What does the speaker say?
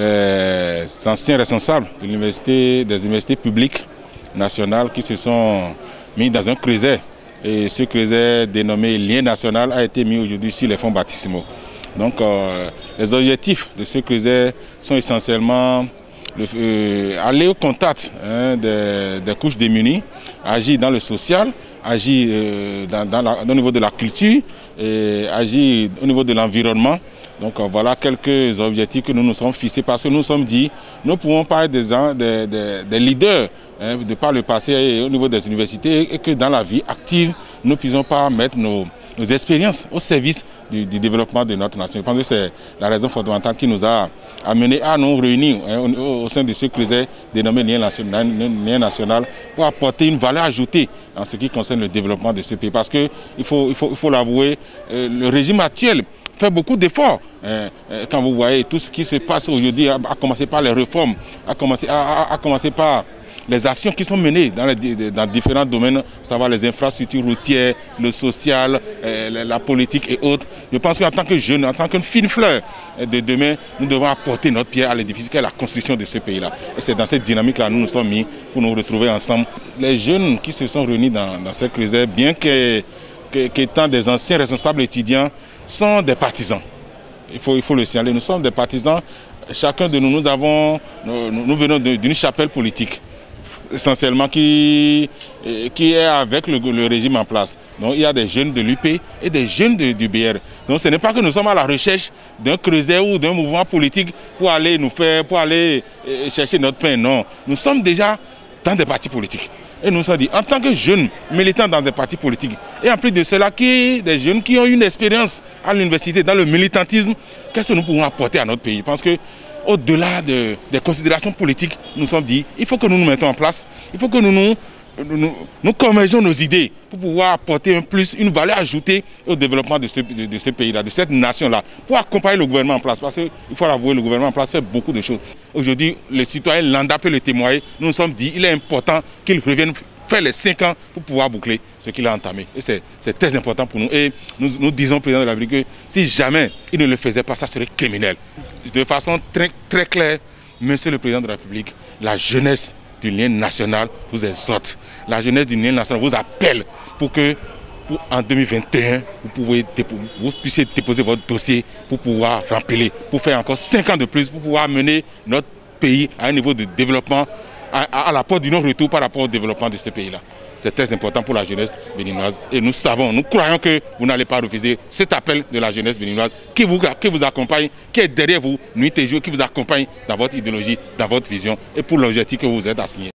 Les anciens responsables des universités publiques nationales qui se sont mis dans un creuset. Et ce creuset dénommé lien national a été mis aujourd'hui sur les fonds baptismaux. Donc euh, les objectifs de ce creuset sont essentiellement euh, aller au contact hein, des, couches démunies, agir dans le social, agir euh, au niveau de la culture, et agir au niveau de l'environnement. Donc voilà quelques objectifs que nous nous sommes fixés parce que nous nous sommes dit, nous ne pouvons pas être des, des, leaders hein, de par le passé au niveau des universités et que dans la vie active, nous ne puissions pas mettre nos, nos expériences au service du, développement de notre nation. Je pense que c'est la raison fondamentale qui nous a amené à nous réunir hein, au, sein de ce creuset dénommé lien national, lien national, pour apporter une valeur ajoutée en ce qui concerne le développement de ce pays. Parce qu'il faut l'avouer, il faut, l'avouer, euh, le régime actuel fait beaucoup d'efforts. Hein, hein, quand vous voyez tout ce qui se passe aujourd'hui, à, commencer par les réformes, à commencer, à commencer par les actions qui sont menées dans, différents domaines, savoir les infrastructures routières, le social, euh, la politique et autres. Je pense qu'en tant que jeune, en tant qu'une fine fleur de demain, nous devons apporter notre pierre à l'édifice qui est la construction de ce pays-là. Et c'est dans cette dynamique-là que nous nous sommes mis pour nous retrouver ensemble. Les jeunes qui se sont réunis dans, cette réserve, bien qu'étant des anciens responsables étudiants, sont des partisans. Il faut, le signaler, nous sommes des partisans. Chacun de nous, nous venons d'une chapelle politique essentiellement qui, qui est avec le, régime en place. Donc il y a des jeunes de l'UP et des jeunes du BR. Donc ce n'est pas que nous sommes à la recherche d'un creuset ou d'un mouvement politique pour aller nous faire, pour aller euh, chercher notre pain. Non, nous sommes déjà dans des partis politiques. Et nous sommes dit, en tant que jeunes militants dans des partis politiques, et en plus de cela, qui, des jeunes qui ont une expérience à l'université dans le militantisme, qu'est-ce que nous pouvons apporter à notre pays? Parce que au-delà des considérations politiques, nous sommes dit, il faut que nous nous mettons en place, il faut que nous nous, nous, nos idées pour pouvoir apporter un plus, une valeur ajoutée au développement de ce, pays-là, de cette nation-là, pour accompagner le gouvernement en place. Parce qu'il faut l'avouer, le gouvernement en place fait beaucoup de choses. Aujourd'hui, le citoyen Landa peut le témoigner. Nous nous sommes dit, il est important qu'il revienne faire les cinq ans pour pouvoir boucler ce qu'il a entamé. Et c'est très important pour nous. Et nous, nous disons au président de la République que si jamais il ne le faisait pas, ça serait criminel. De façon très, très claire, Monsieur le Président de la République, la jeunesse du lien national vous exhorte. La jeunesse du lien national vous appelle pour que en 2021, vous, pouvez vous puissiez déposer votre dossier pour pouvoir remplir, pour faire encore cinq ans de plus, pour pouvoir mener notre pays à un niveau de développement à, la porte du non-retour par rapport au développement de ce pays-là. C'est très important pour la jeunesse béninoise et nous savons, nous croyons que vous n'allez pas refuser cet appel de la jeunesse béninoise qui vous, qui vous accompagne, qui est derrière vous nuit et jour, qui vous accompagne dans votre idéologie, dans votre vision et pour l'objectif que vous êtes assigné.